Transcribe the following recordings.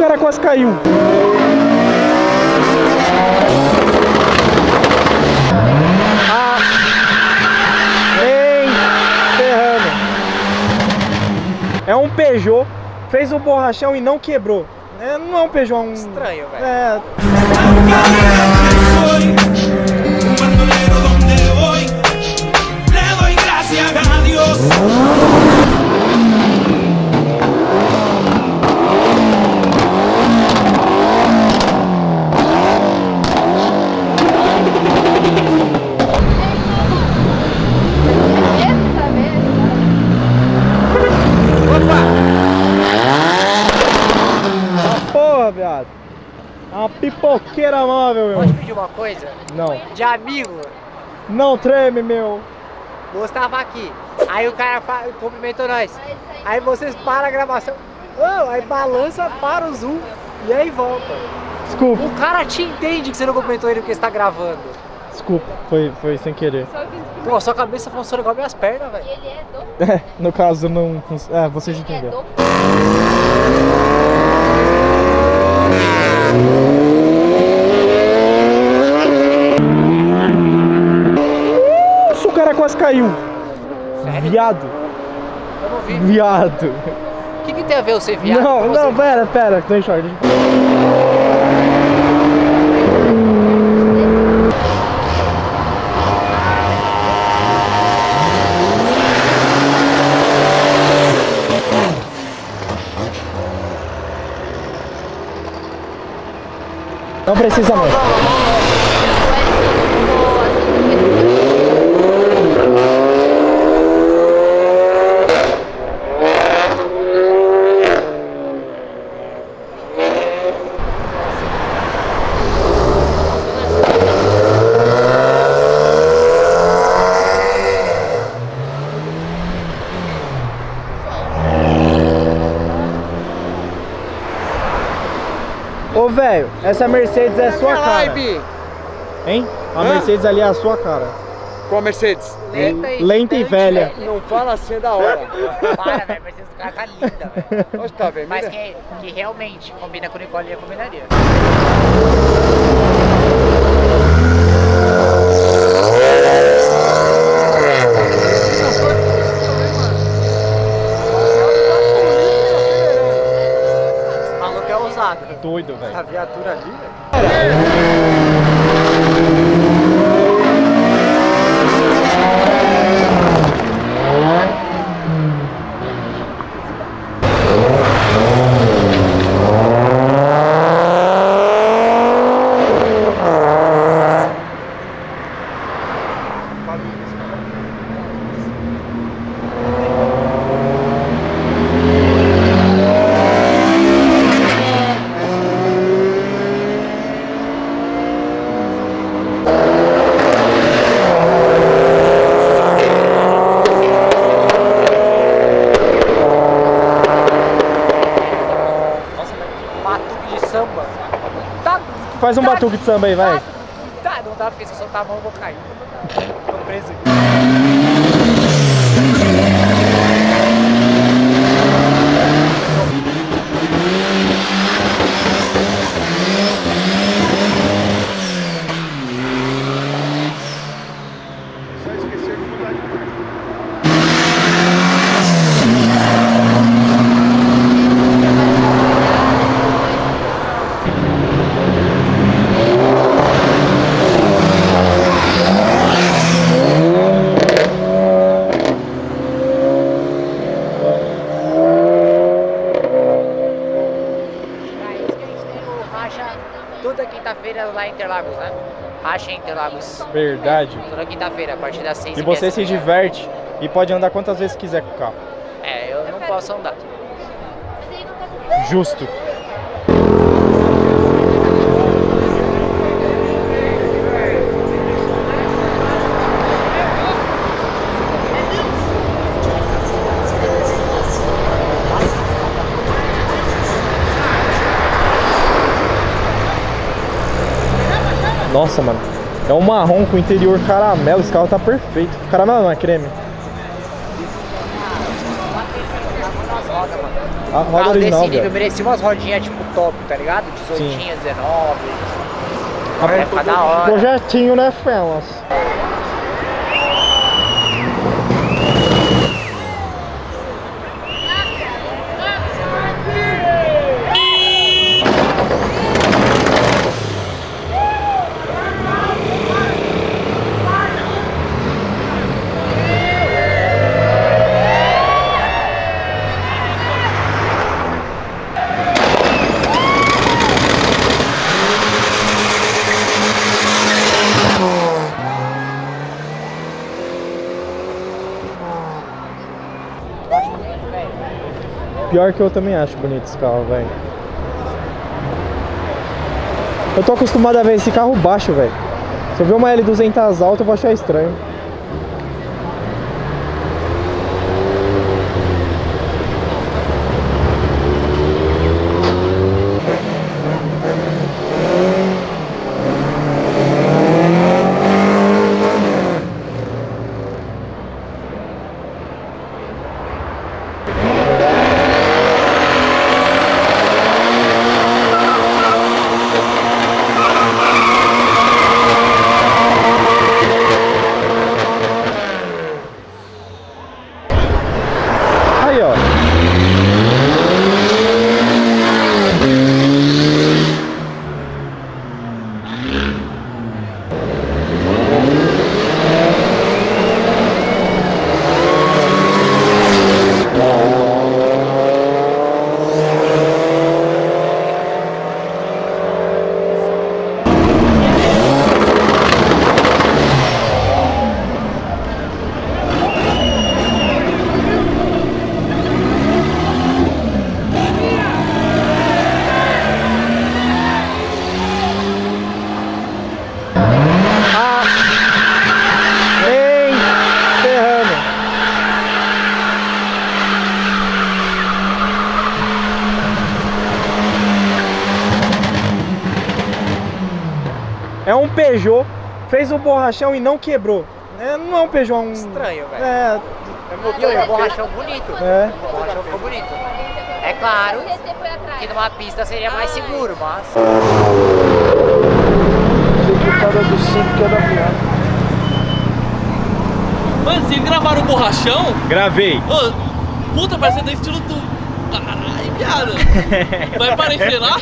cara quase caiu. Ah. É um Peugeot, fez o borrachão e não quebrou. É, não é um Peugeot, é um... Estranho, velho. É, bandolero donde voy, le doy gracias a Dios. porra, viado. É uma pipoqueira móvel, meu. Pode pedir uma coisa? Não. De amigo, Não treme, meu. Gustavo aqui. Aí o cara cumprimentou nós. Aí vocês param a gravação. Ô, aí balança, para o zoom e aí volta. Desculpa, O cara te entende que você não cumprimentou ele porque está gravando. desculpa. Foi, foi sem querer. Pô, sua cabeça funciona igual minhas pernas, velho. Ele é do. É, no caso, não. É, vocês Ele é entenderam. do. Nossa, o cara quase caiu. Sério? Viado. Eu não vi. Viado. O que, que tem a ver você viado? Não, não, você? pera, pera. Tô em short. Não precisa não. Ô, velho, essa Mercedes é a sua cara. Live Hein? A Hã? Mercedes ali é a sua cara. com a Mercedes. Lenta e, Lenta e velha. Não fala assim é da hora. Para, velho, mas esse cara tá linda, velho. Onde tá vermelha? Mas que, que realmente combina com Nicole, eu combinaria. Esse é ousado. Doido, velho. A viatura ali, velho. Batuque de samba. Tá, Faz um batuque de samba aí, vai. tá, não dá porque se eu soltar a mão eu vou cair. Tô preso aqui. Só esqueceu de mudar de marca. Pra isso que a gente tem o racha toda quinta-feira lá em Interlagos, né? Racha em Interlagos. Verdade. Toda quinta-feira, a partir das seis E meia, você se diverte e pode andar quantas vezes quiser com o carro. É, eu não posso andar. Justo. Nossa, mano. É um marrom com interior caramelo. Esse carro tá perfeito. Caramelo não, é creme. A Um roda carro original, desse nível merecia umas rodinhas tipo top, tá ligado? 18, 19. A- Vai ficar da hora. Projetinho, né, Felas? Que eu também acho bonito esse carro, velho. Eu tô acostumado a ver esse carro baixo, velho. Se eu ver uma L200 alta, eu vou achar estranho. Aí, ó. Ah, nem ferrando. É um Peugeot, fez o borrachão e não quebrou. É, não é um Peugeot, é um... Estranho, velho. É, E o borrachão bonito. é. O borrachão ficou bonito. É claro que numa pista seria mais seguro, mas. Do que é da viagem. Mano, vocês gravaram o borrachão? Gravei. Ô, puta, parece do estilo tu. Caralho, piada. Vai aparecer lá?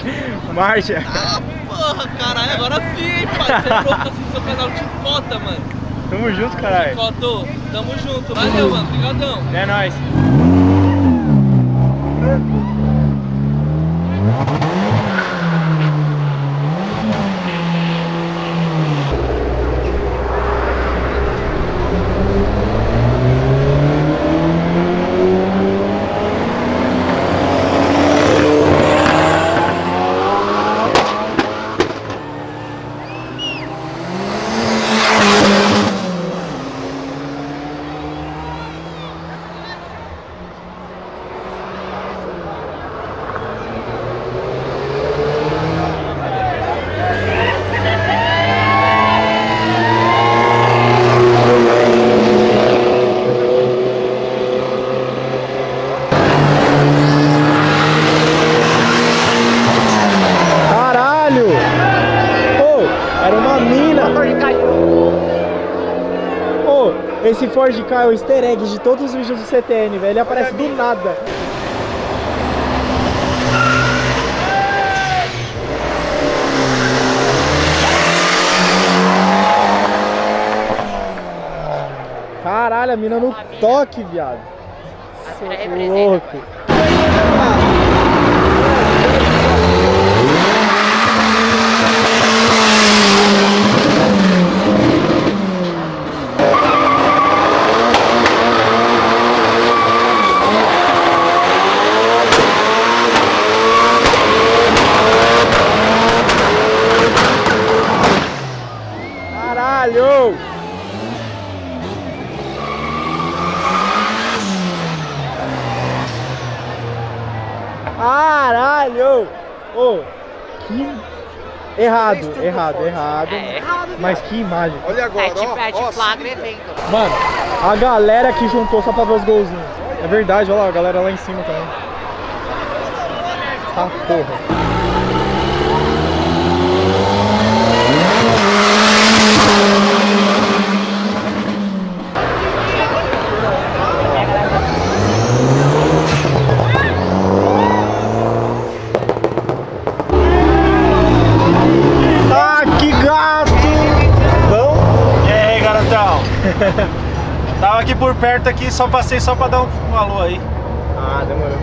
Marcha. Ah, porra, caralho, agora sim, pai. Você é louco assim, seu canal de cota, mano. Tamo junto, caralho. Coto, tamo junto. Valeu, mano. Obrigadão. É nóis. Caralho! Ô, era uma mina. Ô, é o easter egg de todos os vídeos do CTN, velho. Ele aparece do nada. Caralho, a mina no toque, viado. A mina Cê é louco. Caralho! Caralho! Ô, que errado, errado, errado. É errado, Mas que imagem. Olha agora, É tipo, ó, é de ó, flagra cinco. evento. Mano, a galera que juntou só pra ver os golzinhos. É verdade, olha lá, a galera lá em cima também. Tá porra. Por perto aqui, só passei só pra dar um, alô aí. Ah, demorou.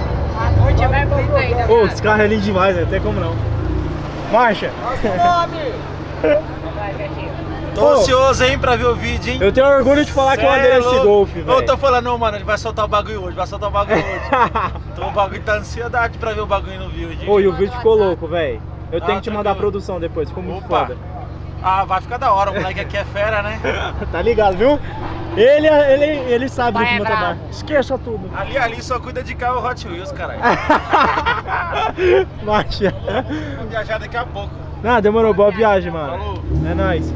Hoje vai bonito ainda. Ô, esse carro é lindo demais, não tem como não. Marcha! Tô Ô. ansioso, hein, pra ver o vídeo, hein? Eu tenho orgulho de falar que eu Cê andei é nesse. Golf, Eu velho. tô falando, não, mano, ele vai soltar o bagulho hoje, vai soltar o bagulho hoje. então o bagulho tá ansiedade pra ver o bagulho no vídeo. Ô, e o vídeo ficou louco, velho. Eu Ah, tenho que te mandar a produção depois, ficou muito Opa. foda. Ah, vai ficar da hora, o moleque aqui é fera, né? Tá ligado, viu? Ele, ele, ele sabe do Pai que é meu trabalho. Esqueça tudo. Ali, ali só cuida de carro Hot Wheels, caralho. Marcha. Vou viajar daqui a pouco. Não, demorou. Boa viagem, mano. Falou. É nóis.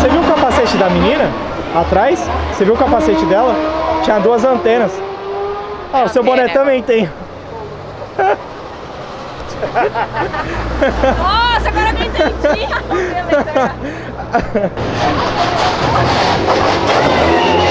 Você viu o capacete da menina? Atrás? Você viu o capacete dela? Tinha duas antenas. Ah, o seu boné Antena. também tem. Nossa, agora que eu entendi.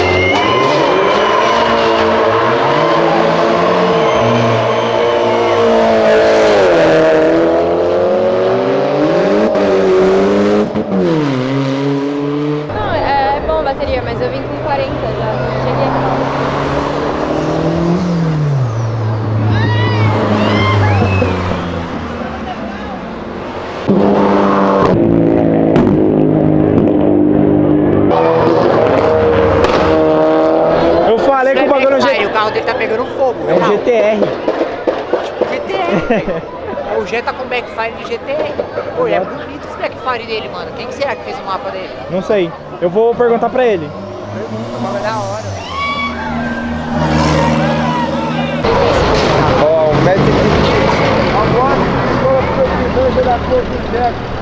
Não sei. Eu vou perguntar pra ele. O bagulho é da hora. Ó, 1,20m. Agora, escola da cor do Zeca.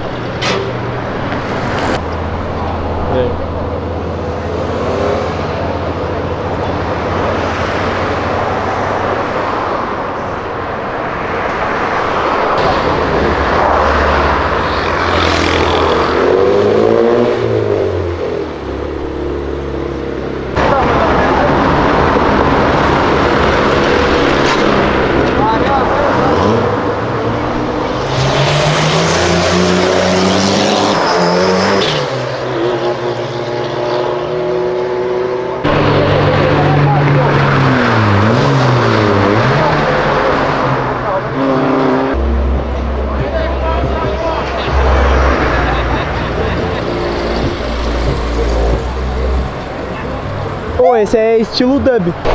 Pô, esse é estilo dub.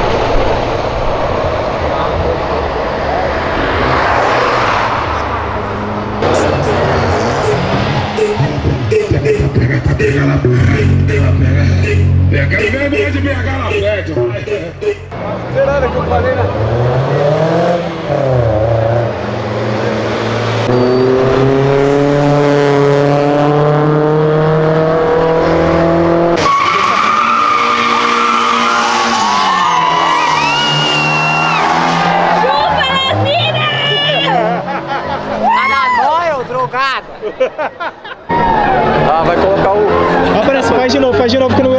Ah, vai colocar o. Aparece, faz de novo, faz de novo que não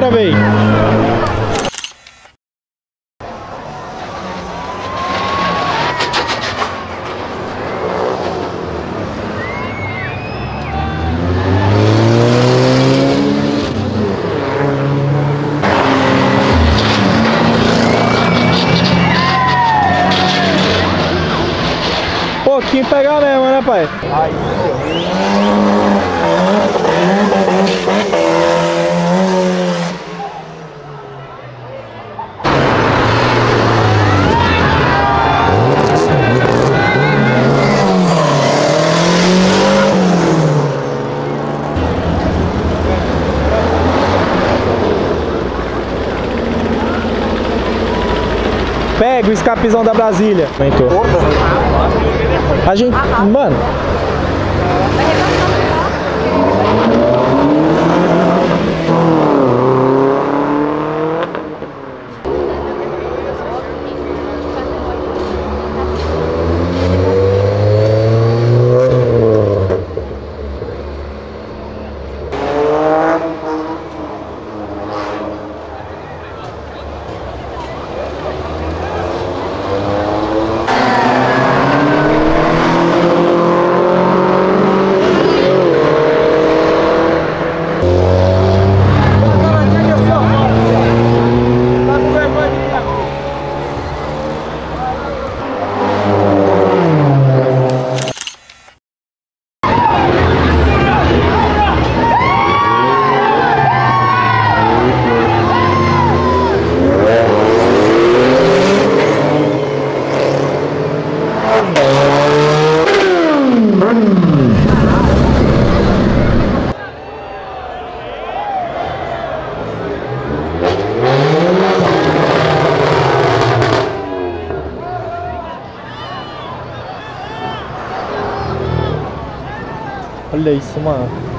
mesmo, né, pai? Pega o escapizão da Brasília. Aumentou. A gente. Mano. Olha isso, mano.